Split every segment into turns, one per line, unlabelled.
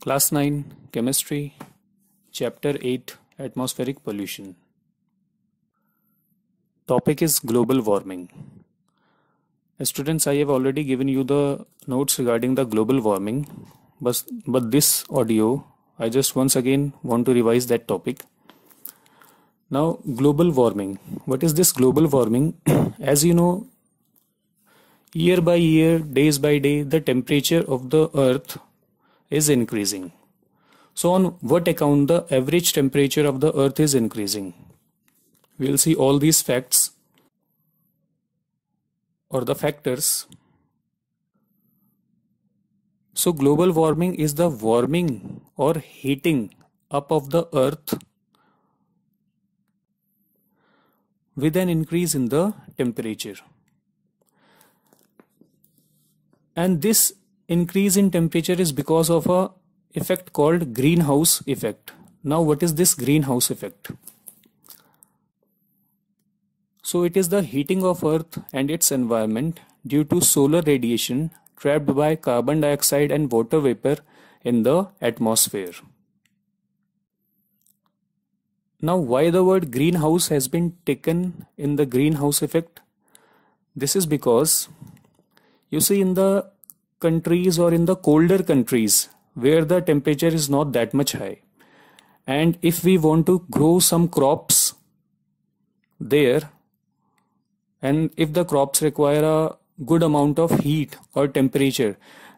Class 9 Chemistry Chapter 8 Atmospheric Pollution Topic is global warming. Students, I have already given you the notes regarding the global warming, but, but this audio, I just once again want to revise that topic. Now, global warming. What is this global warming? As you know, year by year, days by day, the temperature of the earth is increasing. So on what account the average temperature of the earth is increasing? We will see all these facts or the factors. So global warming is the warming or heating up of the earth with an increase in the temperature. And this increase in temperature is because of a effect called greenhouse effect. Now what is this greenhouse effect? So it is the heating of earth and its environment due to solar radiation trapped by carbon dioxide and water vapor in the atmosphere. Now why the word greenhouse has been taken in the greenhouse effect? This is because you see in the countries or in the colder countries where the temperature is not that much high. And if we want to grow some crops there and if the crops require a good amount of heat or temperature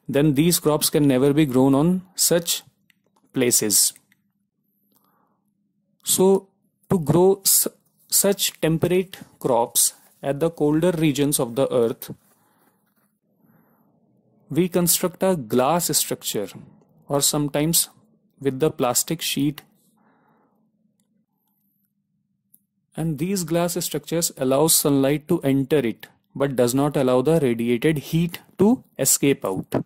then these crops can never be grown on such places. So to grow such temperate crops at the colder regions of the earth we construct a glass structure or sometimes with the plastic sheet. And these glass structures allow sunlight to enter it but does not allow the radiated heat to escape out.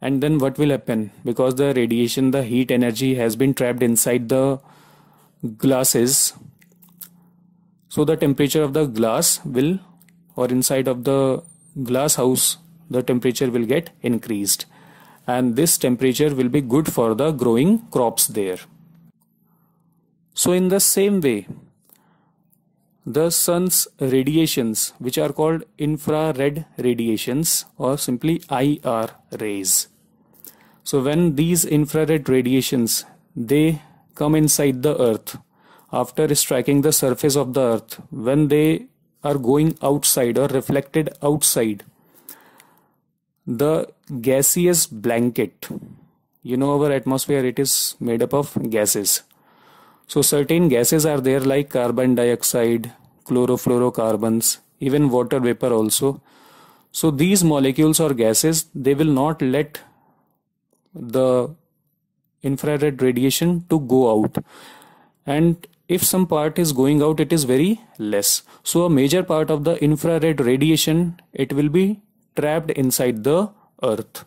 And then what will happen? Because the radiation the heat energy has been trapped inside the glasses so the temperature of the glass will or inside of the glass house the temperature will get increased and this temperature will be good for the growing crops there. So in the same way, the sun's radiations which are called infrared radiations or simply IR rays. So when these infrared radiations they come inside the earth after striking the surface of the earth when they are going outside or reflected outside the gaseous blanket. You know our atmosphere it is made up of gases. So certain gases are there like carbon dioxide chlorofluorocarbons even water vapor also. So these molecules or gases they will not let the infrared radiation to go out. And if some part is going out it is very less. So a major part of the infrared radiation it will be trapped inside the earth.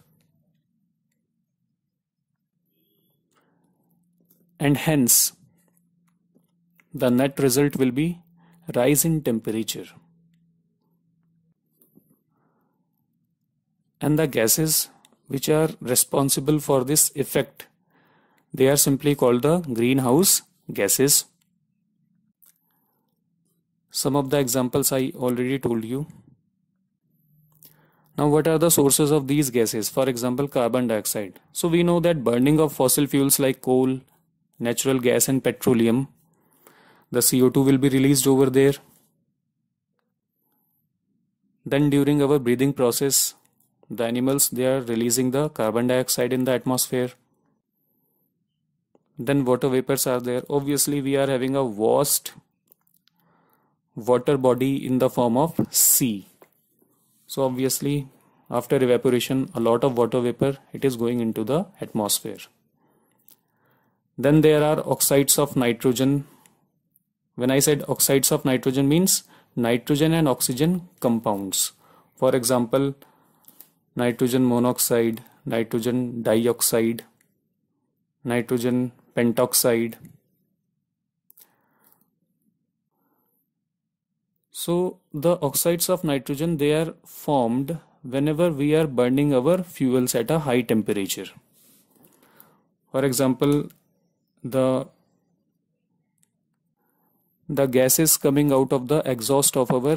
And hence, the net result will be rise in temperature. And the gases which are responsible for this effect, they are simply called the greenhouse gases. Some of the examples I already told you. Now, what are the sources of these gases? For example, carbon dioxide. So, we know that burning of fossil fuels like coal, natural gas, and petroleum, the CO2 will be released over there. Then, during our breathing process, the animals they are releasing the carbon dioxide in the atmosphere. Then, water vapors are there. Obviously, we are having a vast water body in the form of sea so obviously after evaporation a lot of water vapor it is going into the atmosphere. Then there are oxides of nitrogen. When i said oxides of nitrogen means nitrogen and oxygen compounds. For example nitrogen monoxide nitrogen dioxide nitrogen pentoxide So the oxides of nitrogen they are formed whenever we are burning our fuels at a high temperature. for example the the gases coming out of the exhaust of our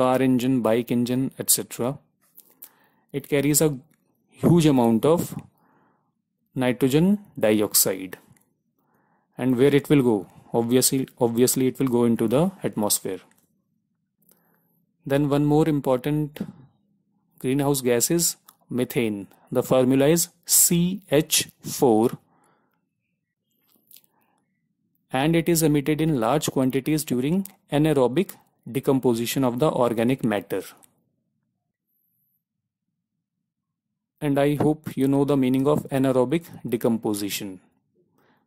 car engine bike engine etc it carries a huge amount of nitrogen dioxide. And where it will go? Obviously obviously it will go into the atmosphere then one more important greenhouse gas is methane the formula is CH4 and it is emitted in large quantities during anaerobic decomposition of the organic matter. And I hope you know the meaning of anaerobic decomposition.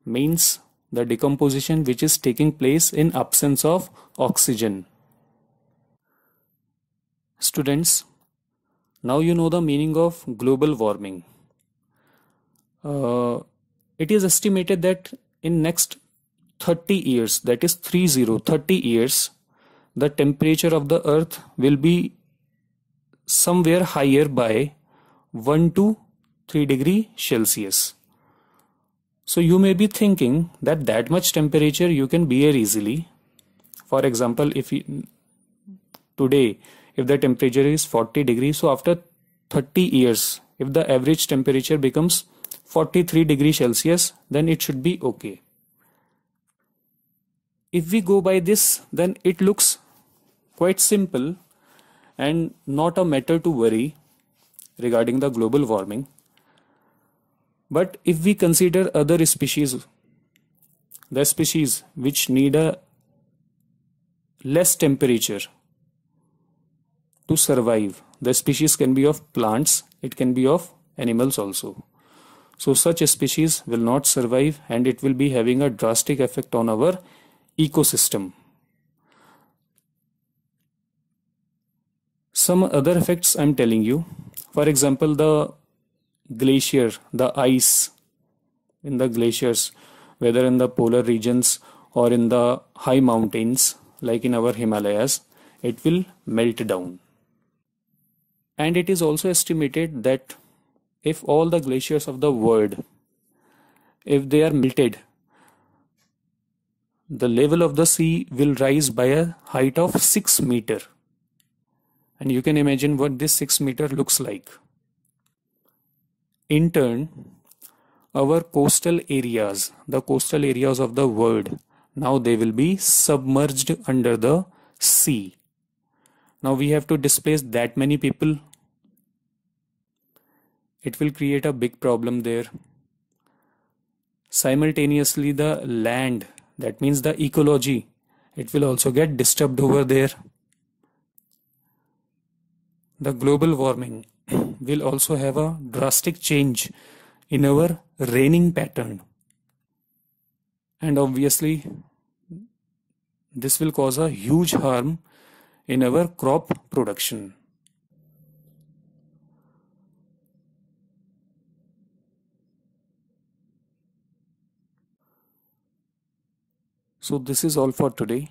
Means the decomposition which is taking place in absence of oxygen. Students, now you know the meaning of global warming. Uh, it is estimated that in next 30 years, that is 30, 30 years, the temperature of the earth will be somewhere higher by 1 to 3 degree Celsius. So you may be thinking that that much temperature you can bear easily. For example, if you, today if the temperature is 40 degrees so after 30 years if the average temperature becomes 43 degrees celsius then it should be okay. If we go by this then it looks quite simple and not a matter to worry regarding the global warming. But if we consider other species the species which need a less temperature to survive. The species can be of plants, it can be of animals also. So such a species will not survive and it will be having a drastic effect on our ecosystem. Some other effects I'm telling you. For example, the glacier, the ice in the glaciers, whether in the polar regions or in the high mountains like in our Himalayas, it will melt down and it is also estimated that if all the glaciers of the world if they are melted the level of the sea will rise by a height of 6 meter. And you can imagine what this 6 meter looks like. In turn our coastal areas the coastal areas of the world now they will be submerged under the sea now we have to displace that many people. It will create a big problem there. Simultaneously the land that means the ecology it will also get disturbed over there. The global warming will also have a drastic change in our raining pattern. And obviously this will cause a huge harm in our crop production. So this is all for today.